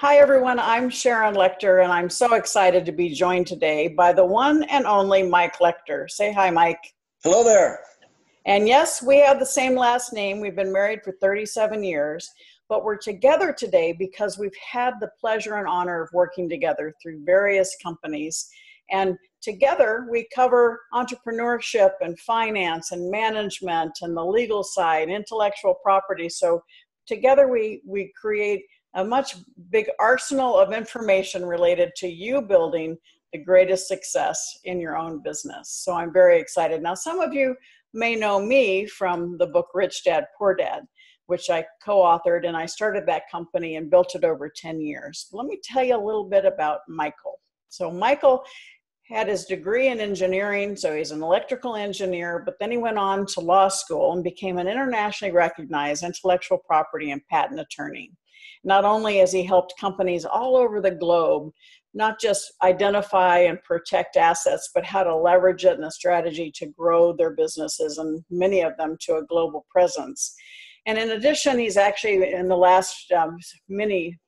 Hi, everyone. I'm Sharon Lechter, and I'm so excited to be joined today by the one and only Mike Lechter. Say hi, Mike. Hello there. And yes, we have the same last name. We've been married for 37 years, but we're together today because we've had the pleasure and honor of working together through various companies. And together we cover entrepreneurship and finance and management and the legal side, intellectual property. So together we, we create a much big arsenal of information related to you building the greatest success in your own business. So I'm very excited. Now, some of you may know me from the book Rich Dad Poor Dad, which I co authored, and I started that company and built it over 10 years. Let me tell you a little bit about Michael. So, Michael had his degree in engineering, so he's an electrical engineer, but then he went on to law school and became an internationally recognized intellectual property and patent attorney. Not only has he helped companies all over the globe not just identify and protect assets, but how to leverage it and a strategy to grow their businesses and many of them to a global presence. And in addition, he's actually in the last um, many,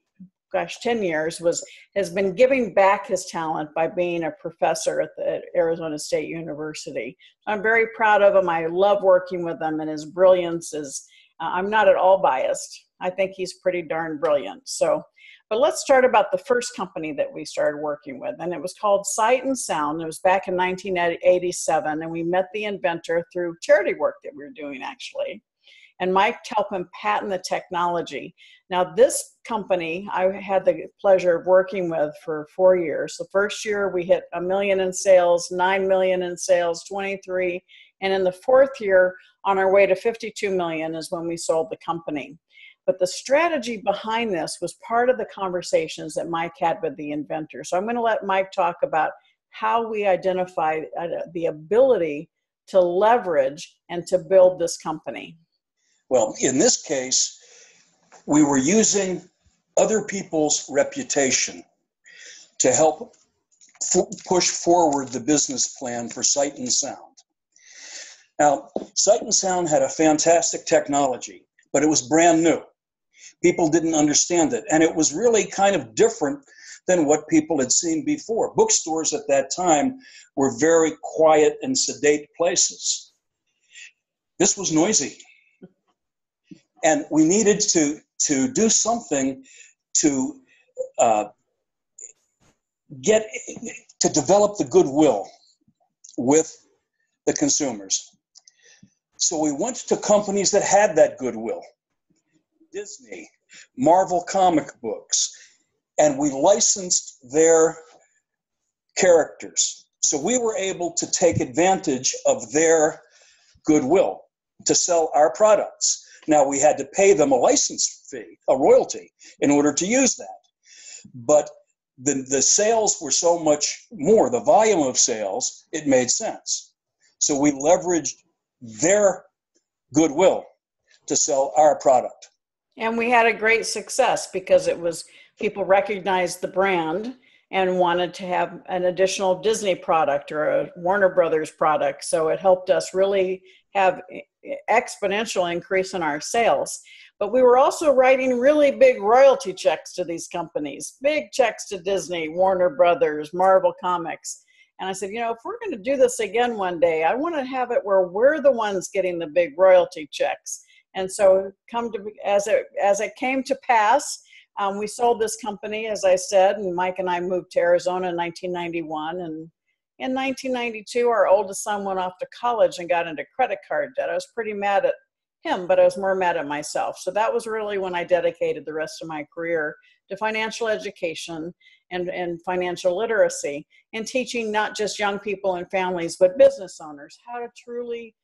gosh, 10 years was has been giving back his talent by being a professor at, the, at Arizona State University. I'm very proud of him. I love working with him, and his brilliance is. Uh, I'm not at all biased. I think he's pretty darn brilliant. So, but let's start about the first company that we started working with, and it was called Sight and Sound. It was back in 1987, and we met the inventor through charity work that we were doing actually. And Mike helped him patent the technology. Now, this company I had the pleasure of working with for four years. The first year we hit a million in sales, nine million in sales, 23, and in the fourth year, on our way to 52 million, is when we sold the company. But the strategy behind this was part of the conversations that Mike had with the inventor. So I'm going to let Mike talk about how we identify uh, the ability to leverage and to build this company. Well, in this case, we were using other people's reputation to help f- push forward the business plan for Sight and Sound. Now, Sight and Sound had a fantastic technology, but it was brand new people didn't understand it. And it was really kind of different than what people had seen before. Bookstores at that time were very quiet and sedate places. This was noisy. And we needed to, to do something to uh, get to develop the goodwill with the consumers. So we went to companies that had that goodwill. Disney, Marvel comic books, and we licensed their characters. So we were able to take advantage of their goodwill to sell our products. Now we had to pay them a license fee, a royalty, in order to use that. But the, the sales were so much more, the volume of sales, it made sense. So we leveraged their goodwill to sell our product. And we had a great success because it was people recognized the brand and wanted to have an additional Disney product or a Warner Brothers product. So it helped us really have exponential increase in our sales. But we were also writing really big royalty checks to these companies, big checks to Disney, Warner Brothers, Marvel Comics. And I said, you know, if we're going to do this again one day, I want to have it where we're the ones getting the big royalty checks and so, come to as it as it came to pass, um, we sold this company, as I said, and Mike and I moved to Arizona in 1991. And in 1992, our oldest son went off to college and got into credit card debt. I was pretty mad at him, but I was more mad at myself. So that was really when I dedicated the rest of my career to financial education and, and financial literacy and teaching not just young people and families, but business owners how to truly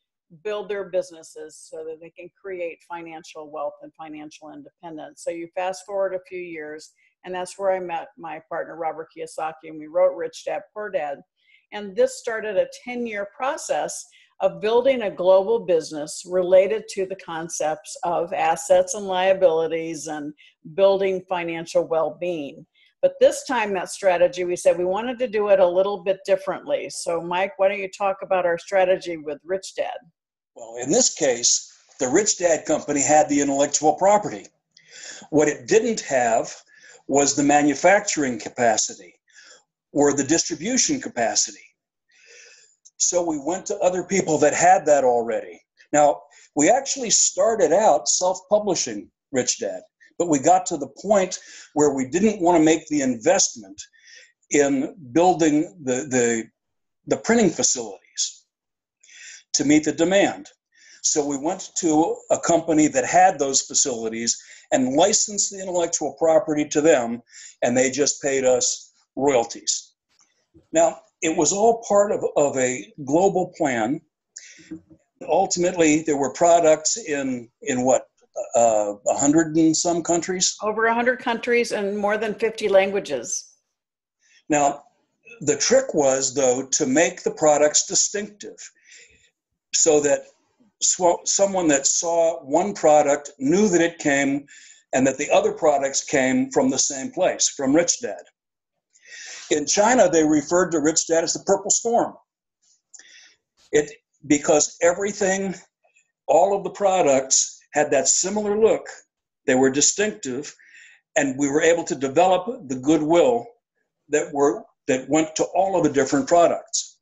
build their businesses so that they can create financial wealth and financial independence. So you fast forward a few years, and that's where I met my partner Robert Kiyosaki, and we wrote Rich Dad Poor Dad. And this started a 10 year process of building a global business related to the concepts of assets and liabilities and building financial well being. But this time, that strategy, we said we wanted to do it a little bit differently. So, Mike, why don't you talk about our strategy with Rich Dad? Well, in this case, the Rich Dad Company had the intellectual property. What it didn't have was the manufacturing capacity or the distribution capacity. So we went to other people that had that already. Now, we actually started out self publishing Rich Dad, but we got to the point where we didn't want to make the investment in building the, the, the printing facilities to meet the demand. So we went to a company that had those facilities and licensed the intellectual property to them, and they just paid us royalties. Now, it was all part of, of a global plan. Ultimately, there were products in, in what, uh, 100 and some countries? Over 100 countries and more than 50 languages. Now, the trick was, though, to make the products distinctive so that someone that saw one product knew that it came and that the other products came from the same place, from Rich Dad. In China, they referred to Rich Dad as the purple storm. It because everything, all of the products had that similar look. They were distinctive, and we were able to develop the goodwill that were that went to all of the different products.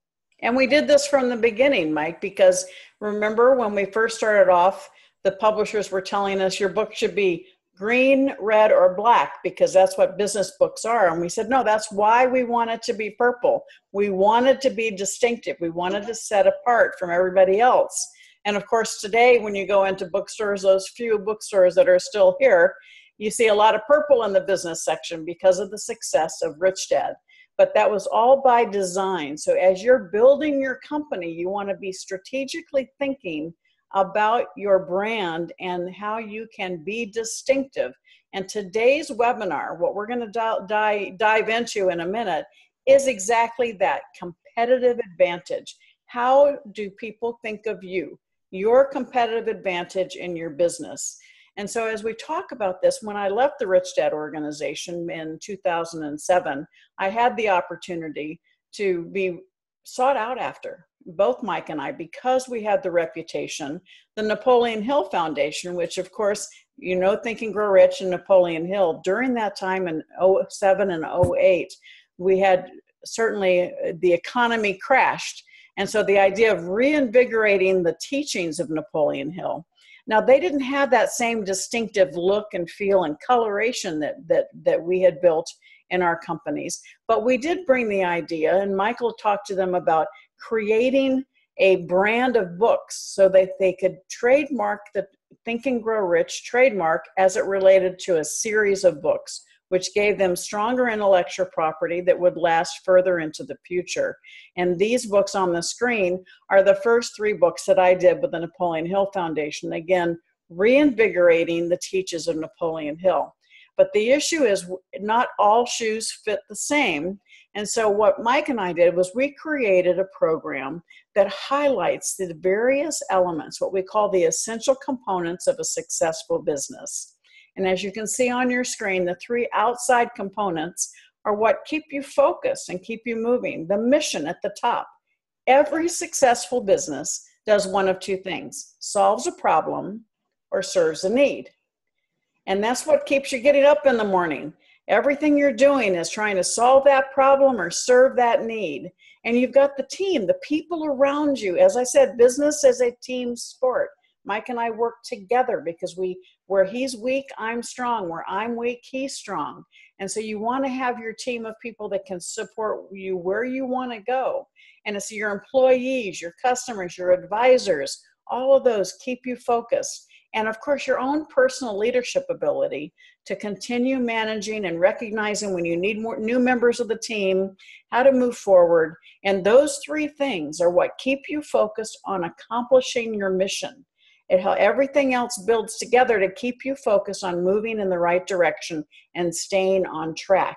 And we did this from the beginning, Mike, because remember when we first started off, the publishers were telling us your book should be green, red, or black because that's what business books are. And we said, no, that's why we want it to be purple. We wanted it to be distinctive. We wanted to set apart from everybody else. And of course, today, when you go into bookstores, those few bookstores that are still here, you see a lot of purple in the business section because of the success of Rich Dad but that was all by design. So as you're building your company, you want to be strategically thinking about your brand and how you can be distinctive. And today's webinar, what we're going to di- dive into in a minute, is exactly that competitive advantage. How do people think of you? Your competitive advantage in your business. And so, as we talk about this, when I left the Rich Dad organization in 2007, I had the opportunity to be sought out after, both Mike and I, because we had the reputation. The Napoleon Hill Foundation, which, of course, you know, Think and Grow Rich and Napoleon Hill, during that time in 07 and 08, we had certainly uh, the economy crashed. And so the idea of reinvigorating the teachings of Napoleon Hill now they didn't have that same distinctive look and feel and coloration that that that we had built in our companies, but we did bring the idea, and Michael talked to them about creating a brand of books so that they could trademark the Think and Grow Rich trademark as it related to a series of books which gave them stronger intellectual property that would last further into the future. And these books on the screen are the first three books that I did with the Napoleon Hill Foundation. Again, reinvigorating the teachings of Napoleon Hill. But the issue is not all shoes fit the same. And so, what Mike and I did was we created a program that highlights the various elements, what we call the essential components of a successful business. And as you can see on your screen, the three outside components are what keep you focused and keep you moving. The mission at the top. Every successful business does one of two things solves a problem or serves a need. And that's what keeps you getting up in the morning. Everything you're doing is trying to solve that problem or serve that need. And you've got the team, the people around you. As I said, business is a team sport. Mike and I work together because we where he's weak, I'm strong. Where I'm weak, he's strong. And so you want to have your team of people that can support you where you want to go. And it's your employees, your customers, your advisors, all of those keep you focused. And of course, your own personal leadership ability to continue managing and recognizing when you need more new members of the team, how to move forward. And those three things are what keep you focused on accomplishing your mission. How everything else builds together to keep you focused on moving in the right direction and staying on track.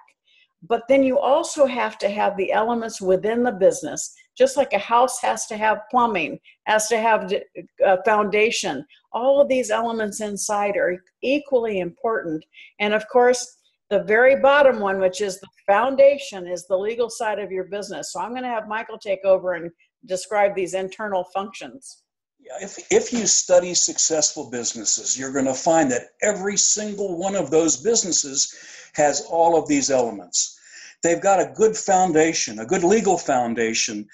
But then you also have to have the elements within the business, just like a house has to have plumbing, has to have a uh, foundation. All of these elements inside are equally important. And of course, the very bottom one, which is the foundation, is the legal side of your business. So I'm going to have Michael take over and describe these internal functions if, if you study successful businesses, you're going to find that every single one of those businesses has all of these elements. They've got a good foundation, a good legal foundation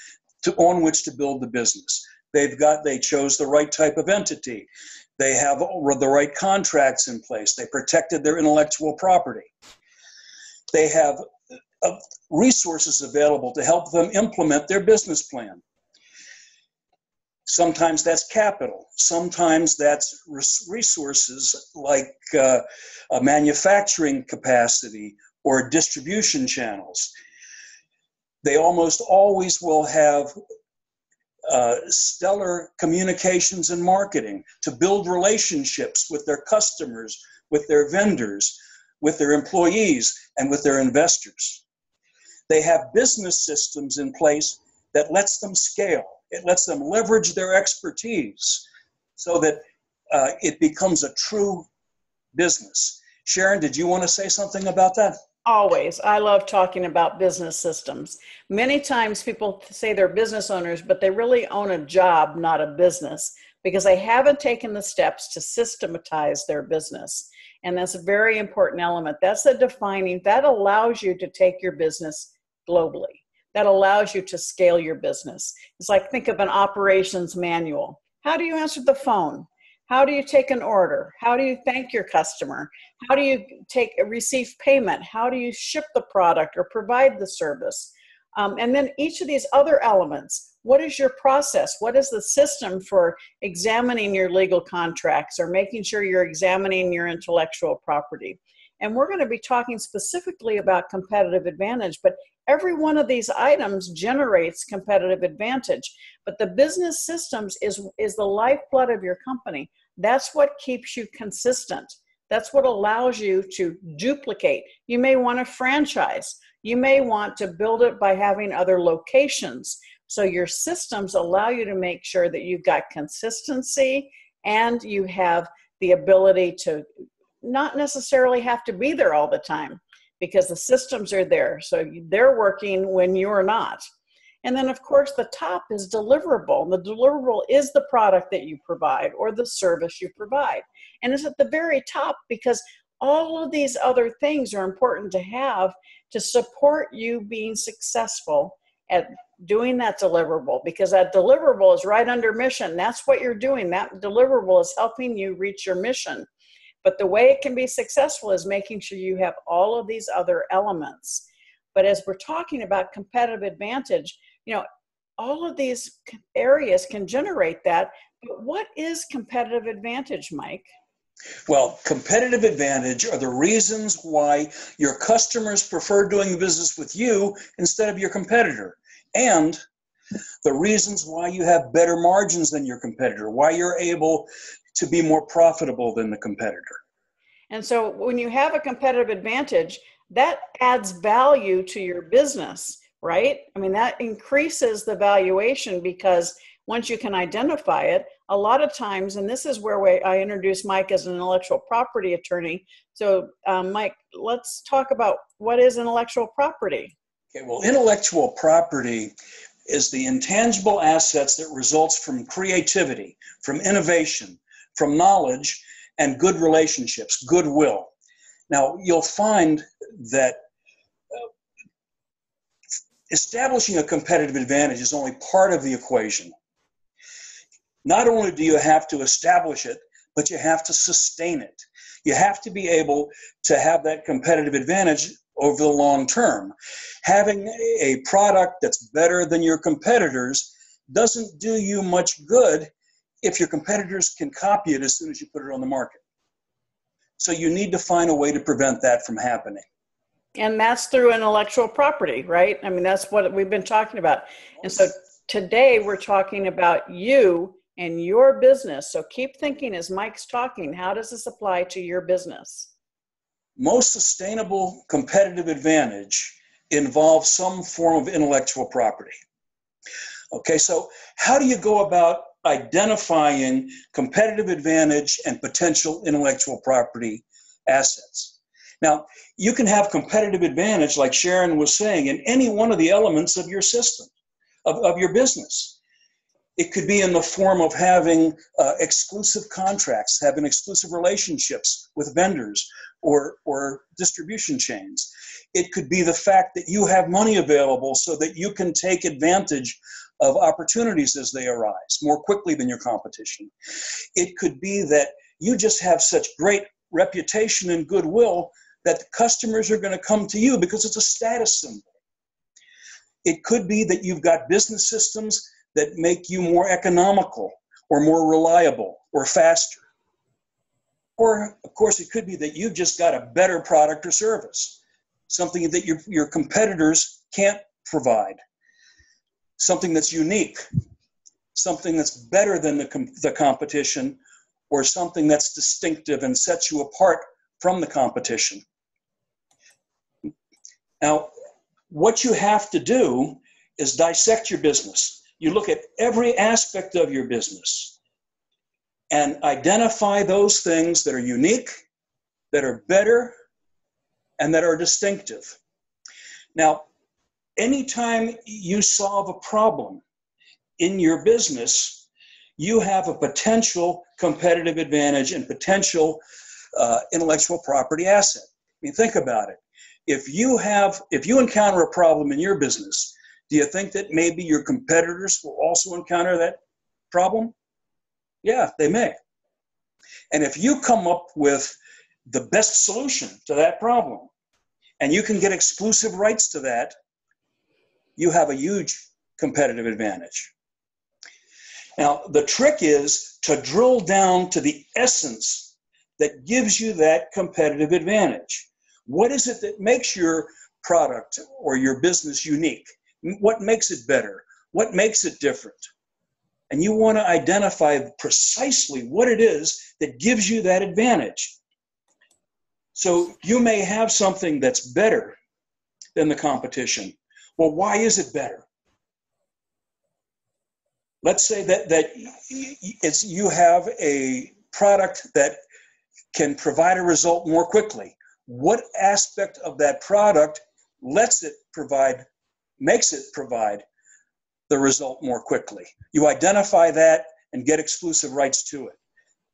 to, on which to build the business. They've got, they chose the right type of entity. They have the right contracts in place. They protected their intellectual property. They have uh, resources available to help them implement their business plan. Sometimes that's capital. Sometimes that's resources like uh, a manufacturing capacity or distribution channels. They almost always will have uh, stellar communications and marketing to build relationships with their customers, with their vendors, with their employees, and with their investors. They have business systems in place that lets them scale. It lets them leverage their expertise so that uh, it becomes a true business. Sharon, did you want to say something about that? Always. I love talking about business systems. Many times people say they're business owners, but they really own a job, not a business, because they haven't taken the steps to systematize their business. And that's a very important element. That's the defining, that allows you to take your business globally. That allows you to scale your business. It's like think of an operations manual. How do you answer the phone? How do you take an order? How do you thank your customer? How do you take a receive payment? How do you ship the product or provide the service? Um, and then each of these other elements. What is your process? What is the system for examining your legal contracts or making sure you're examining your intellectual property? And we're going to be talking specifically about competitive advantage, but every one of these items generates competitive advantage. But the business systems is, is the lifeblood of your company. That's what keeps you consistent. That's what allows you to duplicate. You may want to franchise. You may want to build it by having other locations. So your systems allow you to make sure that you've got consistency and you have the ability to not necessarily have to be there all the time because the systems are there. So they're working when you're not. And then, of course, the top is deliverable. And the deliverable is the product that you provide or the service you provide. And it's at the very top because all of these other things are important to have to support you being successful at doing that deliverable because that deliverable is right under mission. That's what you're doing. That deliverable is helping you reach your mission. But the way it can be successful is making sure you have all of these other elements. But as we're talking about competitive advantage, you know all of these areas can generate that but what is competitive advantage mike well, competitive advantage are the reasons why your customers prefer doing business with you instead of your competitor. And the reasons why you have better margins than your competitor, why you're able to be more profitable than the competitor. And so when you have a competitive advantage, that adds value to your business right? I mean, that increases the valuation because once you can identify it, a lot of times, and this is where we, I introduce Mike as an intellectual property attorney. So, um, Mike, let's talk about what is intellectual property. Okay, well, intellectual property is the intangible assets that results from creativity, from innovation, from knowledge, and good relationships, goodwill. Now, you'll find that uh, establishing a competitive advantage is only part of the equation. Not only do you have to establish it, but you have to sustain it. You have to be able to have that competitive advantage over the long term. Having a product that's better than your competitors doesn't do you much good if your competitors can copy it as soon as you put it on the market. So you need to find a way to prevent that from happening. And that's through intellectual property right? I mean that's what we've been talking about. And so today we're talking about you and your business. So keep thinking as mike's talking how does this apply to your business? Most sustainable competitive advantage involves some form of intellectual property. Okay so how do you go about identifying competitive advantage and potential intellectual property assets now, you can have competitive advantage, like Sharon was saying, in any one of the elements of your system, of, of your business. It could be in the form of having uh, exclusive contracts, having exclusive relationships with vendors or, or distribution chains. It could be the fact that you have money available so that you can take advantage of opportunities as they arise more quickly than your competition. It could be that you just have such great reputation and goodwill that the customers are going to come to you because it's a status symbol. It could be that you've got business systems that make you more economical or more reliable or faster. Or, of course, it could be that you've just got a better product or service, something that your, your competitors can't provide, something that's unique, something that's better than the, com- the competition, or something that's distinctive and sets you apart from the competition. Now, what you have to do is dissect your business. You look at every aspect of your business and identify those things that are unique, that are better, and that are distinctive. Now, anytime you solve a problem in your business, you have a potential competitive advantage and potential uh, intellectual property asset. I mean, think about it. If you have if you encounter a problem in your business do you think that maybe your competitors will also encounter that problem? Yeah they may. And if you come up with the best solution to that problem and you can get exclusive rights to that you have a huge competitive advantage now the trick is to drill down to the essence that gives you that competitive advantage what is it that makes your product or your business unique? What makes it better? What makes it different? And you want to identify precisely what it is that gives you that advantage. So you may have something that's better than the competition. Well, why is it better? Let's say that, that it's, you have a product that can provide a result more quickly what aspect of that product lets it provide, makes it provide the result more quickly. You identify that and get exclusive rights to it.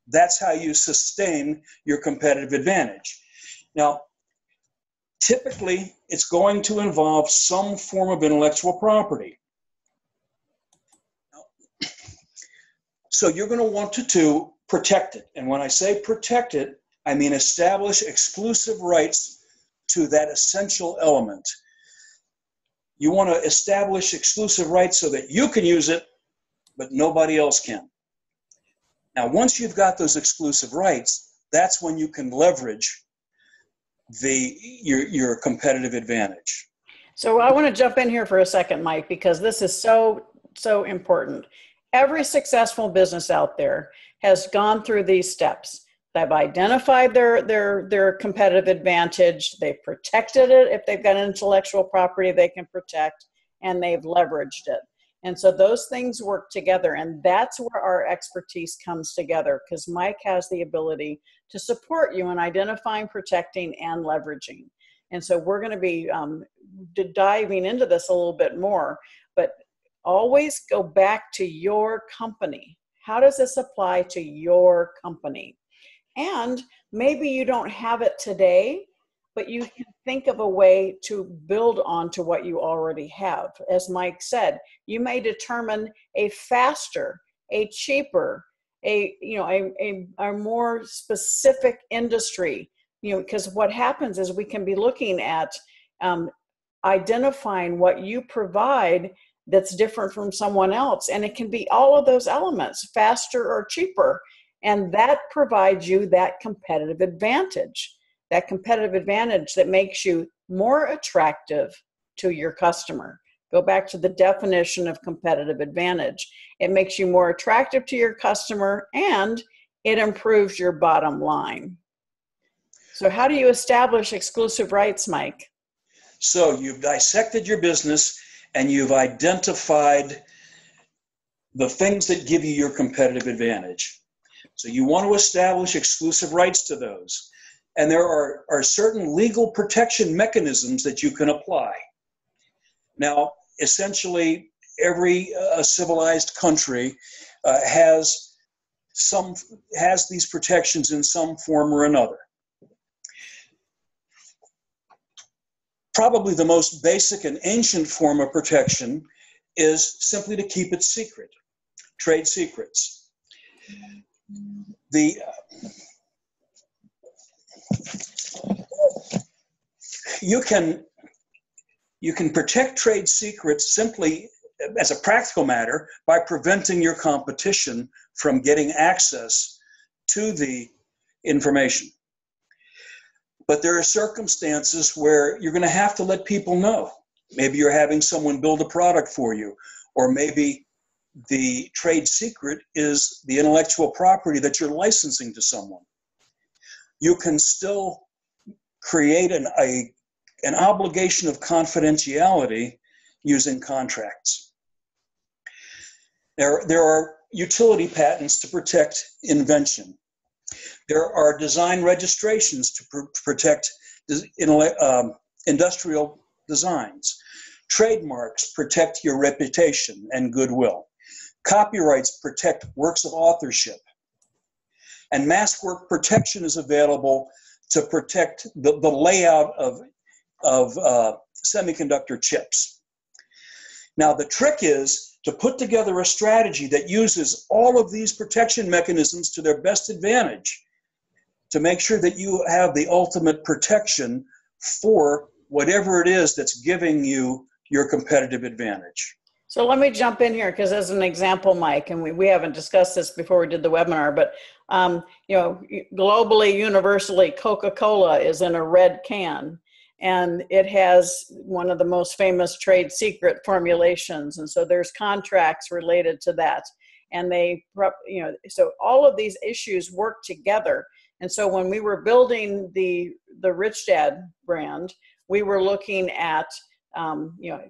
That's how you sustain your competitive advantage. Now, typically, it's going to involve some form of intellectual property. So you're going to want to, to protect it. And when I say protect it, I mean establish exclusive rights to that essential element. You want to establish exclusive rights so that you can use it, but nobody else can. Now, once you've got those exclusive rights, that's when you can leverage the your, your competitive advantage. So I want to jump in here for a second, Mike, because this is so so important. Every successful business out there has gone through these steps. They've identified their their their competitive advantage. They've protected it if they've got intellectual property they can protect, and they've leveraged it. And so those things work together, and that's where our expertise comes together. Because Mike has the ability to support you in identifying, protecting, and leveraging. And so we're going to be um, diving into this a little bit more, but always go back to your company. How does this apply to your company? And maybe you don't have it today, but you can think of a way to build on to what you already have. As Mike said, you may determine a faster, a cheaper, a you know a, a, a more specific industry you know because what happens is we can be looking at um, identifying what you provide that's different from someone else and it can be all of those elements faster or cheaper and that provides you that competitive advantage, that competitive advantage that makes you more attractive to your customer. Go back to the definition of competitive advantage. It makes you more attractive to your customer and it improves your bottom line. So, how do you establish exclusive rights, Mike? So, you've dissected your business and you've identified the things that give you your competitive advantage. So you want to establish exclusive rights to those. And there are, are certain legal protection mechanisms that you can apply. Now, essentially, every uh, civilized country uh, has some has these protections in some form or another. Probably the most basic and ancient form of protection is simply to keep it secret, trade secrets. The you can you can protect trade secrets simply as a practical matter by preventing your competition from getting access to the information. But there are circumstances where you're going to have to let people know. Maybe you're having someone build a product for you, or maybe the trade secret is the intellectual property that you're licensing to someone. You can still create an, a, an obligation of confidentiality using contracts. There, there are utility patents to protect invention. There are design registrations to pr- protect um, industrial designs. Trademarks protect your reputation and goodwill. Copyrights protect works of authorship. And mask work protection is available to protect the, the layout of, of uh, semiconductor chips. Now, the trick is to put together a strategy that uses all of these protection mechanisms to their best advantage to make sure that you have the ultimate protection for whatever it is that's giving you your competitive advantage. So let me jump in here because as an example, Mike, and we, we haven't discussed this before we did the webinar, but um, you know, globally, universally, Coca-Cola is in a red can and it has one of the most famous trade secret formulations. And so there's contracts related to that. And they, you know, so all of these issues work together. And so when we were building the the Rich Dad brand, we were looking at um, you know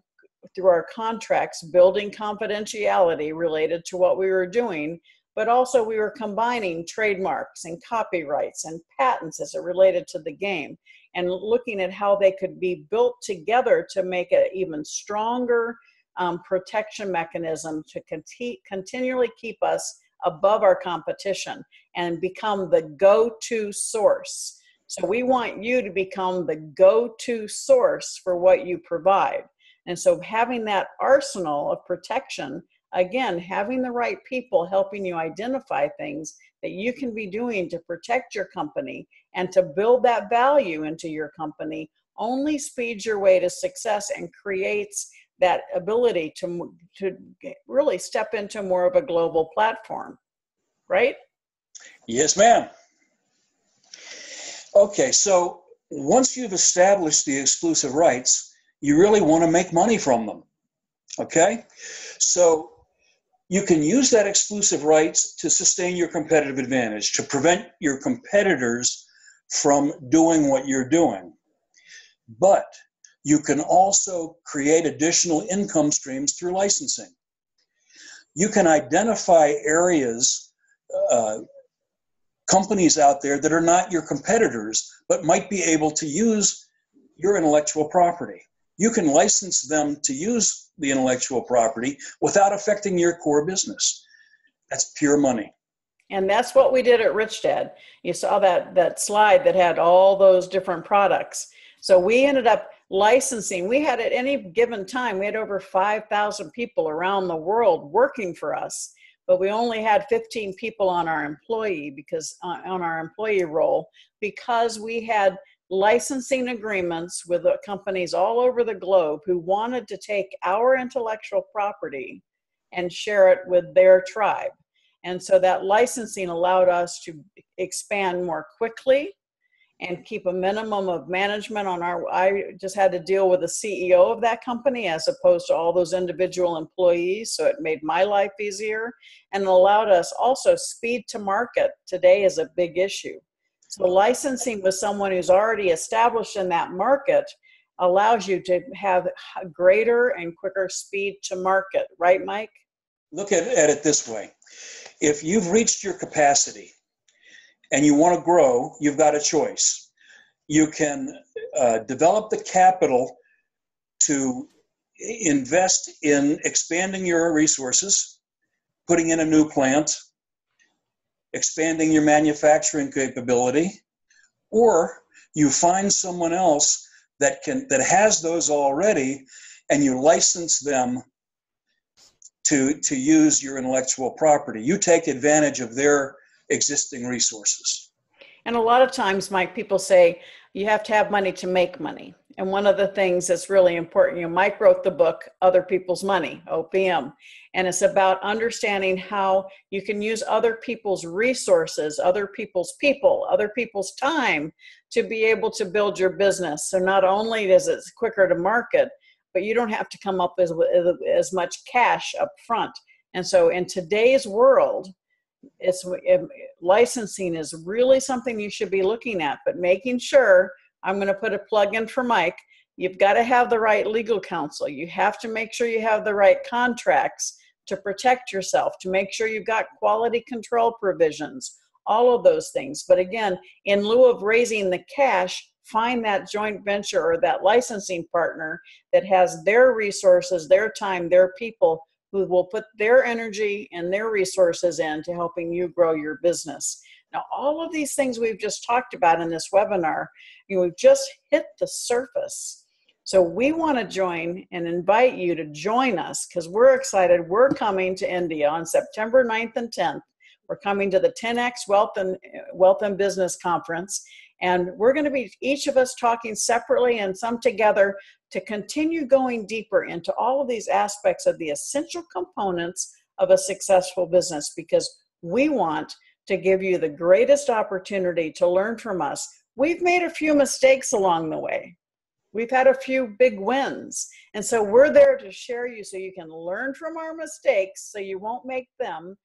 through our contracts building confidentiality related to what we were doing but also we were combining trademarks and copyrights and patents as it related to the game and looking at how they could be built together to make an even stronger um, protection mechanism to conti- continually keep us above our competition and become the go to source. So, we want you to become the go to source for what you provide. And so, having that arsenal of protection, again, having the right people helping you identify things that you can be doing to protect your company and to build that value into your company only speeds your way to success and creates that ability to, to really step into more of a global platform, right? Yes, ma'am. Okay, so once you've established the exclusive rights, you really want to make money from them. Okay? So you can use that exclusive rights to sustain your competitive advantage, to prevent your competitors from doing what you're doing. But you can also create additional income streams through licensing. You can identify areas, uh, companies out there that are not your competitors, but might be able to use your intellectual property. You can license them to use the intellectual property without affecting your core business. That's pure money. And that's what we did at Rich Dad. You saw that that slide that had all those different products. So we ended up licensing. We had at any given time, we had over 5,000 people around the world working for us, but we only had 15 people on our employee because uh, on our employee role because we had licensing agreements with companies all over the globe who wanted to take our intellectual property and share it with their tribe. And so that licensing allowed us to expand more quickly and keep a minimum of management on our i just had to deal with the ceo of that company as opposed to all those individual employees so it made my life easier and allowed us also speed to market today is a big issue so licensing with someone who's already established in that market allows you to have greater and quicker speed to market right mike look at, at it this way if you've reached your capacity and you want to grow, you've got a choice. You can uh, develop the capital to invest in expanding your resources, putting in a new plant, expanding your manufacturing capability, or you find someone else that can that has those already and you license them to to use your intellectual property. You take advantage of their existing resources. And a lot of times, Mike, people say you have to have money to make money. And one of the things that's really important, you know, Mike wrote the book Other People's Money, OPM, and it's about understanding how you can use other people's resources, other people's people, other people's time to be able to build your business. So not only is it quicker to market, but you don't have to come up as, as much cash up front. And so in today's world, it's it, licensing is really something you should be looking at, but making sure I'm going to put a plug in for Mike. You've got to have the right legal counsel. You have to make sure you have the right contracts to protect yourself, to make sure you've got quality control provisions, all of those things. But again, in lieu of raising the cash, find that joint venture or that licensing partner that has their resources, their time, their people who will put their energy and their resources into helping you grow your business. Now, all of these things we've just talked about in this webinar, you know, we've just hit the surface. So we want to join and invite you to join us because we're excited. We're coming to India on September 9th and 10th. We're coming to the 10x Wealth and Wealth and Business Conference, and we're going to be each of us talking separately and some together to continue going deeper into all of these aspects of the essential components of a successful business because we want to give you the greatest opportunity to learn from us. We've made a few mistakes along the way. We've had a few big wins. And so we're there to share you so you can learn from our mistakes so you won't make them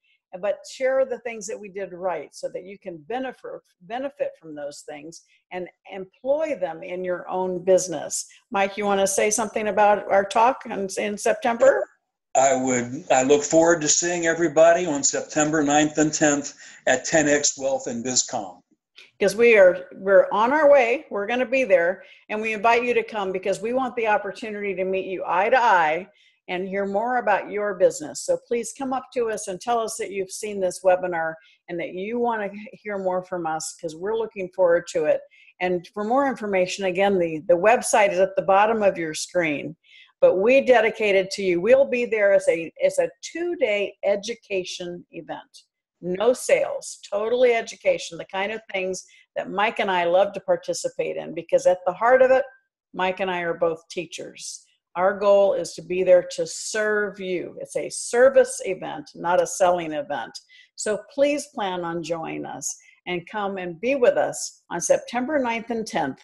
but share the things that we did right so that you can benefit benefit from those things and employ them in your own business mike you want to say something about our talk in, in september i would i look forward to seeing everybody on september 9th and 10th at 10x wealth and bizcom because we are we're on our way we're going to be there and we invite you to come because we want the opportunity to meet you eye to eye and hear more about your business. So please come up to us and tell us that you've seen this webinar and that you want to hear more from us because we're looking forward to it. And for more information, again, the, the website is at the bottom of your screen. But we dedicated to you. We'll be there as a as a two-day education event. No sales, totally education, the kind of things that Mike and I love to participate in because at the heart of it, Mike and I are both teachers. Our goal is to be there to serve you. It's a service event, not a selling event. So please plan on joining us and come and be with us on September 9th and 10th.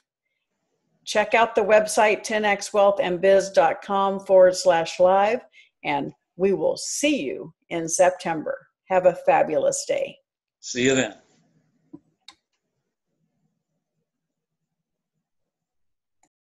Check out the website 10xwealthandbiz.com forward slash live, and we will see you in September. Have a fabulous day. See you then.